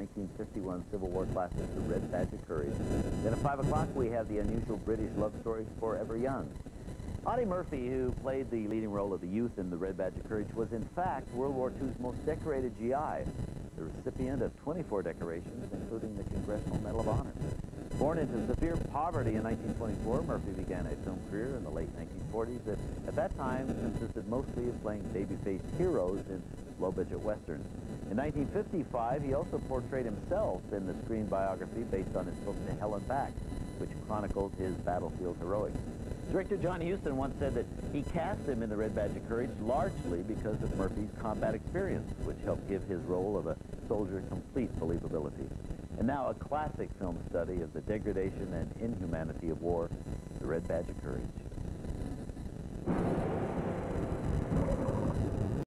1951 Civil War classic, The Red Badge of Courage. Then at 5 o'clock, we have the unusual British love story, Forever Young. Audie Murphy, who played the leading role of the youth in The Red Badge of Courage, was in fact World War II's most decorated GI, the recipient of 24 decorations, including the Congressional Medal of Honor. Born into severe poverty in 1924, Murphy began a film career in the late 1940s that at that time consisted mostly of playing baby-faced heroes in low-budget westerns. In 1955, he also portrayed himself in the screen biography based on his book To Hell and Back, which chronicles his battlefield heroics. Director John Huston once said that he cast him in The Red Badge of Courage largely because of Murphy's combat experience, which helped give his role of a soldier complete believability. And now a classic film study of the degradation and inhumanity of war, The Red Badge of Courage.